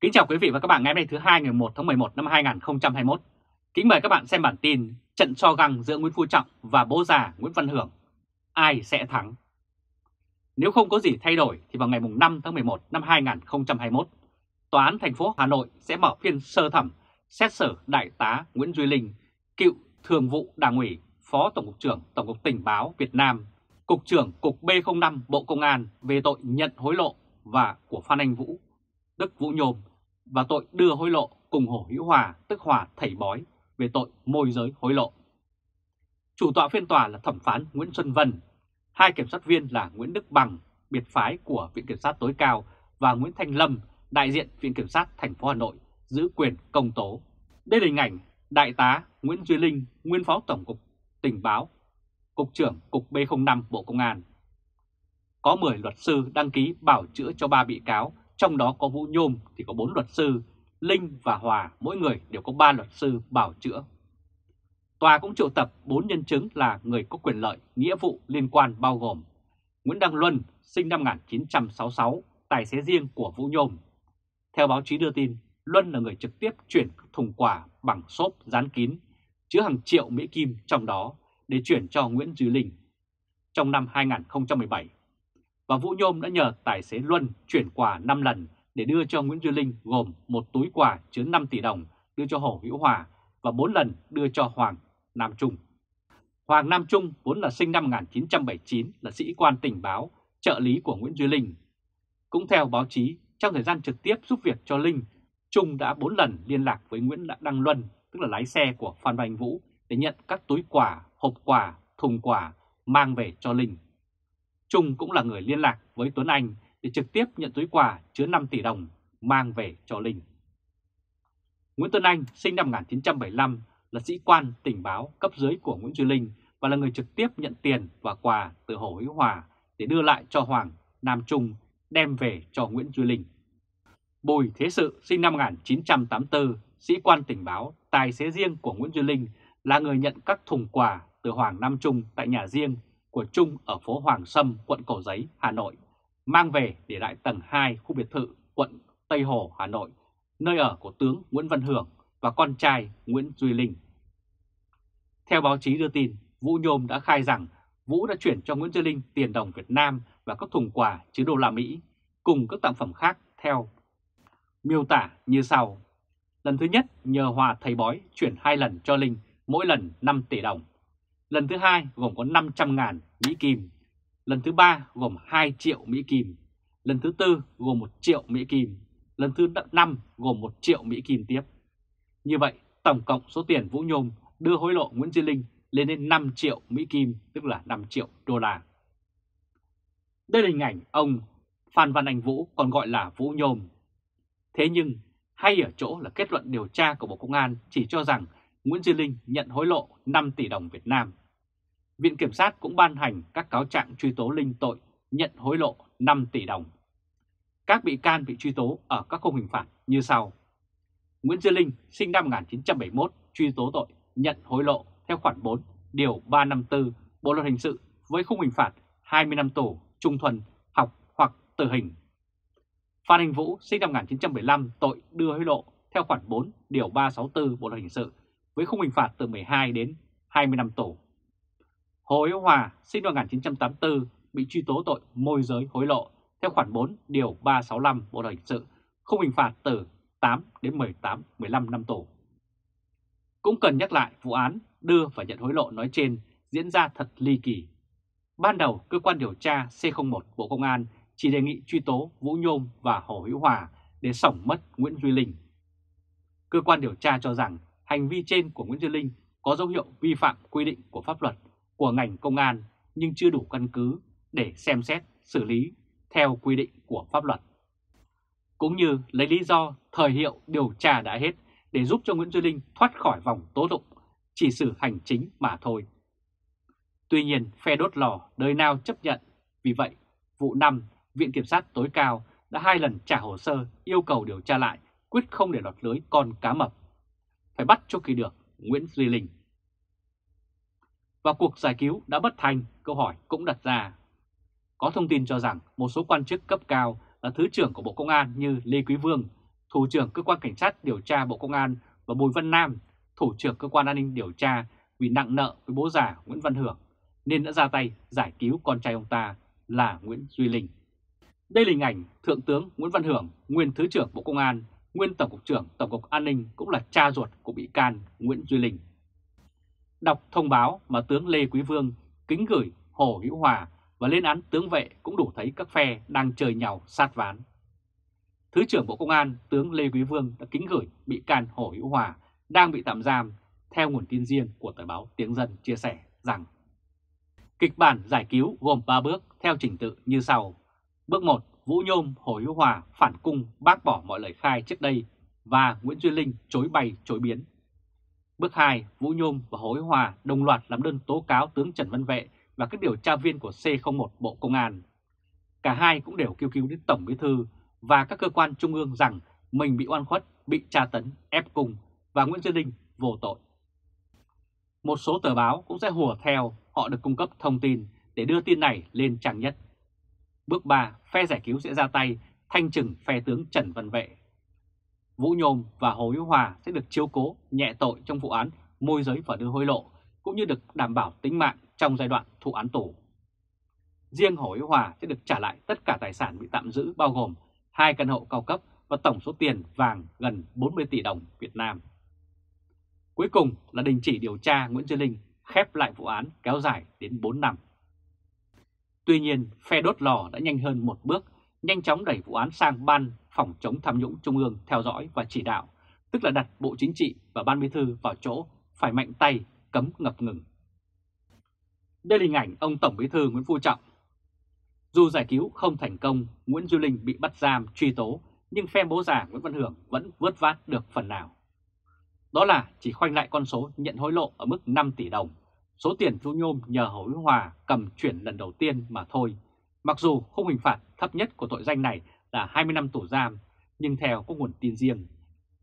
Kính chào quý vị và các bạn ngày hôm nay thứ hai ngày 1 tháng 11 năm 2021. Kính mời các bạn xem bản tin trận so găng giữa Nguyễn Phú Trọng và bố già Nguyễn Văn Hưởng. Ai sẽ thắng? Nếu không có gì thay đổi thì vào ngày 5 tháng 11 năm 2021, Tòa án thành phố Hà Nội sẽ mở phiên sơ thẩm xét xử Đại tá Nguyễn Duy Linh, cựu thường vụ Đảng ủy, Phó Tổng cục trưởng Tổng cục Tình báo Việt Nam, Cục trưởng Cục B05 Bộ Công an về tội nhận hối lộ và của Phan Anh Vũ, đức Vũ Nhôm và tội đưa hối lộ cùng Hồ Hữu Hòa tức Hòa Thầy Bói về tội môi giới hối lộ. Chủ tọa phiên tòa là thẩm phán Nguyễn Xuân Vân, hai kiểm sát viên là Nguyễn Đức Bằng, biệt phái của Viện Kiểm sát tối cao và Nguyễn Thanh Lâm, đại diện Viện Kiểm sát thành phố Hà Nội giữ quyền công tố. Đây là hình ảnh Đại tá Nguyễn Duy Linh, nguyên phó tổng cục tình báo, cục trưởng cục B05 Bộ Công an. Có 10 luật sư đăng ký bảo chữa cho 3 bị cáo trong đó có Vũ Nhôm thì có 4 luật sư, Linh và Hòa mỗi người đều có 3 luật sư bảo chữa. Tòa cũng triệu tập 4 nhân chứng là người có quyền lợi, nghĩa vụ liên quan bao gồm Nguyễn Đăng Luân, sinh năm 1966, tài xế riêng của Vũ Nhôm. Theo báo chí đưa tin, Luân là người trực tiếp chuyển thùng quà bằng xốp dán kín, chứa hàng triệu Mỹ Kim trong đó để chuyển cho Nguyễn dư Linh. Trong năm 2017, và Vũ Nhôm đã nhờ tài xế Luân chuyển quà 5 lần để đưa cho Nguyễn Duy Linh gồm một túi quà chứa 5 tỷ đồng đưa cho Hồ Hữu Hòa và 4 lần đưa cho Hoàng Nam Trung. Hoàng Nam Trung vốn là sinh năm 1979 là sĩ quan tình báo, trợ lý của Nguyễn Duy Linh. Cũng theo báo chí, trong thời gian trực tiếp giúp việc cho Linh, Trung đã 4 lần liên lạc với Nguyễn Đăng Luân, tức là lái xe của Phan Văn Vũ, để nhận các túi quà, hộp quà, thùng quà mang về cho Linh. Trung cũng là người liên lạc với Tuấn Anh để trực tiếp nhận túi quà chứa 5 tỷ đồng mang về cho Linh. Nguyễn Tuấn Anh sinh năm 1975 là sĩ quan tình báo cấp dưới của Nguyễn Duy Linh và là người trực tiếp nhận tiền và quà từ Hồ Hữu Hòa để đưa lại cho Hoàng Nam Trung đem về cho Nguyễn Duy Linh. Bùi Thế Sự sinh năm 1984, sĩ quan tình báo, tài xế riêng của Nguyễn Duy Linh là người nhận các thùng quà từ Hoàng Nam Trung tại nhà riêng của Trung ở phố Hoàng Sâm, quận Cầu Giấy, Hà Nội, mang về để lại tầng 2 khu biệt thự quận Tây Hồ, Hà Nội, nơi ở của tướng Nguyễn Văn Hưởng và con trai Nguyễn Duy Linh. Theo báo chí đưa tin, Vũ Nhôm đã khai rằng Vũ đã chuyển cho Nguyễn Duy Linh tiền đồng Việt Nam và các thùng quà chứa đô la Mỹ cùng các tặng phẩm khác theo miêu tả như sau. Lần thứ nhất nhờ Hòa thầy bói chuyển hai lần cho Linh, mỗi lần 5 tỷ đồng. Lần thứ hai gồm có 500.000 Mỹ Kim. Lần thứ ba gồm 2 triệu Mỹ Kim. Lần thứ tư gồm 1 triệu Mỹ Kim. Lần thứ năm gồm 1 triệu Mỹ Kim tiếp. Như vậy, tổng cộng số tiền Vũ Nhôm đưa hối lộ Nguyễn Duy Linh lên đến 5 triệu Mỹ Kim, tức là 5 triệu đô la. Đây là hình ảnh ông Phan Văn Anh Vũ còn gọi là Vũ Nhôm. Thế nhưng, hay ở chỗ là kết luận điều tra của Bộ Công an chỉ cho rằng Nguyễn Duy Linh nhận hối lộ 5 tỷ đồng Việt Nam. Viện Kiểm sát cũng ban hành các cáo trạng truy tố Linh tội nhận hối lộ 5 tỷ đồng. Các bị can bị truy tố ở các khung hình phạt như sau. Nguyễn Duy Linh sinh năm 1971 truy tố tội nhận hối lộ theo khoản 4 điều 354 Bộ luật hình sự với khung hình phạt 20 năm tù, trung thuần, học hoặc tử hình. Phan Hình Vũ sinh năm 1975 tội đưa hối lộ theo khoản 4 điều 364 Bộ luật hình sự với khung hình phạt từ 12 đến 20 năm tù. Hồ Hữu Hòa sinh năm 1984 bị truy tố tội môi giới hối lộ theo khoản 4 điều 365 Bộ luật hình sự, khung hình phạt từ 8 đến 18 15 năm tù. Cũng cần nhắc lại vụ án đưa và nhận hối lộ nói trên diễn ra thật ly kỳ. Ban đầu, cơ quan điều tra C01 Bộ Công an chỉ đề nghị truy tố Vũ Nhôm và Hồ Hữu Hòa để sổng mất Nguyễn Duy Linh. Cơ quan điều tra cho rằng hành vi trên của Nguyễn Duy Linh có dấu hiệu vi phạm quy định của pháp luật của ngành công an nhưng chưa đủ căn cứ để xem xét xử lý theo quy định của pháp luật. Cũng như lấy lý do thời hiệu điều tra đã hết để giúp cho Nguyễn Duy Linh thoát khỏi vòng tố tụng, chỉ xử hành chính mà thôi. Tuy nhiên, phe đốt lò đời nào chấp nhận, vì vậy, vụ năm Viện Kiểm sát tối cao đã hai lần trả hồ sơ yêu cầu điều tra lại, quyết không để lọt lưới con cá mập. Phải bắt cho kỳ được Nguyễn Duy Linh. Và cuộc giải cứu đã bất thành, câu hỏi cũng đặt ra. Có thông tin cho rằng một số quan chức cấp cao là Thứ trưởng của Bộ Công an như Lê Quý Vương, Thủ trưởng Cơ quan Cảnh sát điều tra Bộ Công an và Bùi Văn Nam, Thủ trưởng Cơ quan An ninh điều tra vì nặng nợ với bố già Nguyễn Văn Hưởng nên đã ra tay giải cứu con trai ông ta là Nguyễn Duy Linh. Đây là hình ảnh Thượng tướng Nguyễn Văn Hưởng, nguyên Thứ trưởng Bộ Công an, nguyên Tổng cục trưởng Tổng cục An ninh cũng là cha ruột của bị can Nguyễn Duy Linh. Đọc thông báo mà tướng Lê Quý Vương kính gửi Hồ Hữu Hòa và lên án tướng vệ cũng đủ thấy các phe đang chơi nhau sát ván. Thứ trưởng Bộ Công an tướng Lê Quý Vương đã kính gửi bị can Hồ Hữu Hòa đang bị tạm giam theo nguồn tin riêng của tờ báo Tiếng Dân chia sẻ rằng Kịch bản giải cứu gồm 3 bước theo trình tự như sau. Bước 1. Vũ Nhôm, Hồ Hữu Hòa phản cung bác bỏ mọi lời khai trước đây và Nguyễn Duy Linh chối bay chối biến. Bước 2. Vũ Nhôm và hối Hòa đồng loạt làm đơn tố cáo tướng Trần Văn Vệ và các điều tra viên của C01 Bộ Công an. Cả hai cũng đều kêu cứu đến Tổng Bí Thư và các cơ quan trung ương rằng mình bị oan khuất, bị tra tấn, ép cung và Nguyễn Duy Linh vô tội. Một số tờ báo cũng sẽ hùa theo, họ được cung cấp thông tin để đưa tin này lên trang nhất. Bước 3, phe giải cứu sẽ ra tay thanh trừng phe tướng Trần Văn Vệ. Vũ Nhôm và Hồ Hữu Hòa sẽ được chiếu cố nhẹ tội trong vụ án môi giới và đưa hối lộ, cũng như được đảm bảo tính mạng trong giai đoạn thụ án tù. Riêng Hồ Hữu Hòa sẽ được trả lại tất cả tài sản bị tạm giữ bao gồm hai căn hộ cao cấp và tổng số tiền vàng gần 40 tỷ đồng Việt Nam. Cuối cùng là đình chỉ điều tra Nguyễn Duy Linh khép lại vụ án kéo dài đến 4 năm. Tuy nhiên, phe đốt lò đã nhanh hơn một bước, nhanh chóng đẩy vụ án sang Ban Phòng chống tham nhũng Trung ương theo dõi và chỉ đạo, tức là đặt Bộ Chính trị và Ban Bí thư vào chỗ phải mạnh tay cấm ngập ngừng. Đây là hình ảnh ông Tổng Bí thư Nguyễn Phú Trọng. Dù giải cứu không thành công, Nguyễn Du Linh bị bắt giam truy tố, nhưng phe bố già Nguyễn Văn Hưởng vẫn vớt vát được phần nào. Đó là chỉ khoanh lại con số nhận hối lộ ở mức 5 tỷ đồng, số tiền thu Nhôm nhờ Hồ Hữu Hòa cầm chuyển lần đầu tiên mà thôi. Mặc dù khung hình phạt thấp nhất của tội danh này là 20 năm tù giam, nhưng theo có nguồn tin riêng,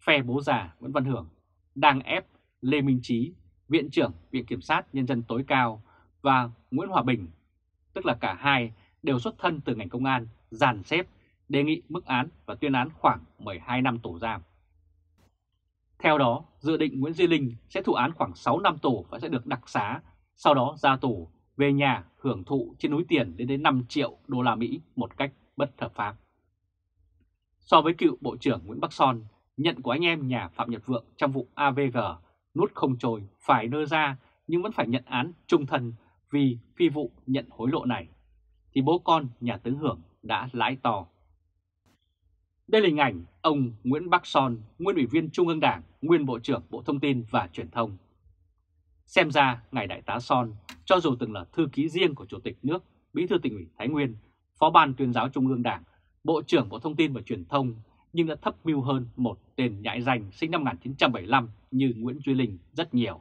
phe bố già Nguyễn Văn Hưởng đang ép Lê Minh Trí, Viện trưởng Viện Kiểm sát Nhân dân tối cao và Nguyễn Hòa Bình, tức là cả hai đều xuất thân từ ngành công an, dàn xếp, đề nghị mức án và tuyên án khoảng 12 năm tù giam. Theo đó, dự định Nguyễn Duy Linh sẽ thụ án khoảng 6 năm tù và sẽ được đặc xá, sau đó ra tù, về nhà hưởng thụ trên núi tiền lên đến 5 triệu đô la Mỹ một cách bất hợp pháp. So với cựu Bộ trưởng Nguyễn Bắc Son, nhận của anh em nhà Phạm Nhật Vượng trong vụ AVG nuốt không trồi phải nơ ra nhưng vẫn phải nhận án trung thân vì phi vụ nhận hối lộ này, thì bố con nhà tướng Hưởng đã lãi to. Đây là hình ảnh ông Nguyễn Bắc Son, nguyên ủy viên Trung ương Đảng, nguyên Bộ trưởng Bộ Thông tin và Truyền thông. Xem ra, Ngài Đại tá Son, cho dù từng là thư ký riêng của Chủ tịch nước, Bí thư tỉnh ủy Thái Nguyên, Phó ban tuyên giáo Trung ương Đảng, Bộ trưởng Bộ Thông tin và Truyền thông, nhưng đã thấp mưu hơn một tên nhãi danh sinh năm 1975 như Nguyễn Duy Linh rất nhiều.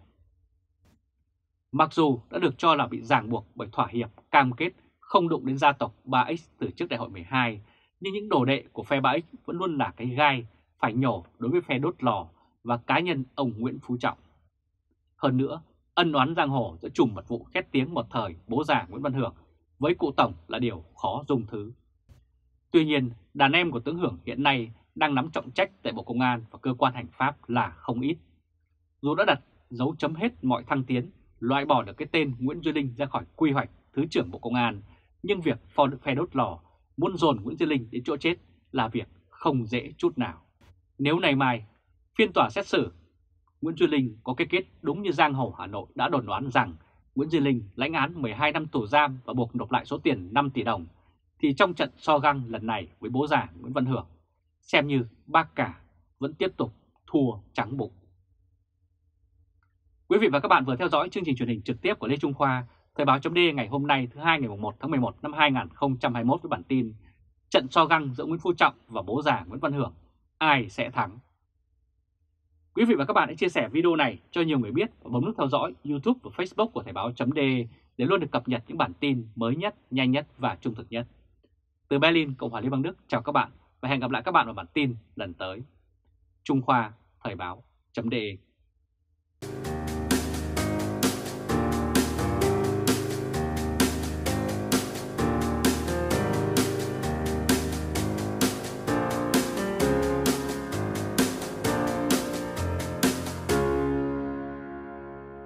Mặc dù đã được cho là bị ràng buộc bởi thỏa hiệp cam kết không đụng đến gia tộc 3X từ trước đại hội 12, nhưng những đồ đệ của phe 3X vẫn luôn là cái gai phải nhổ đối với phe đốt lò và cá nhân ông Nguyễn Phú Trọng. Hơn nữa, ân oán giang hồ giữa chùm mật vụ khét tiếng một thời bố già Nguyễn Văn Hưởng với cụ Tổng là điều khó dung thứ. Tuy nhiên, đàn em của tướng Hưởng hiện nay đang nắm trọng trách tại Bộ Công an và cơ quan hành pháp là không ít. Dù đã đặt dấu chấm hết mọi thăng tiến, loại bỏ được cái tên Nguyễn Duy Linh ra khỏi quy hoạch Thứ trưởng Bộ Công an, nhưng việc phe đốt lò muốn dồn Nguyễn Duy Linh đến chỗ chết là việc không dễ chút nào. Nếu này mai phiên tòa xét xử Nguyễn Duy Linh có cái kết đúng như Giang Hồ Hà Nội đã đồn đoán rằng Nguyễn Duy Linh lãnh án 12 năm tù giam và buộc nộp lại số tiền 5 tỷ đồng, thì trong trận so găng lần này với bố già Nguyễn Văn Hưởng, xem như bác cả vẫn tiếp tục thua trắng bụng. Quý vị và các bạn vừa theo dõi chương trình truyền hình trực tiếp của Lê Trung Khoa, Thời báo chấm ngày hôm nay thứ hai ngày 1 tháng 11 năm 2021 với bản tin Trận so găng giữa Nguyễn Phú Trọng và bố già Nguyễn Văn Hưởng, ai sẽ thắng? Quý vị và các bạn hãy chia sẻ video này cho nhiều người biết và bấm nút theo dõi YouTube và Facebook của Thời báo d để luôn được cập nhật những bản tin mới nhất, nhanh nhất và trung thực nhất. Từ Berlin, Cộng hòa Liên bang Đức, chào các bạn và hẹn gặp lại các bạn vào bản tin lần tới. Trung Khoa, Thời báo, d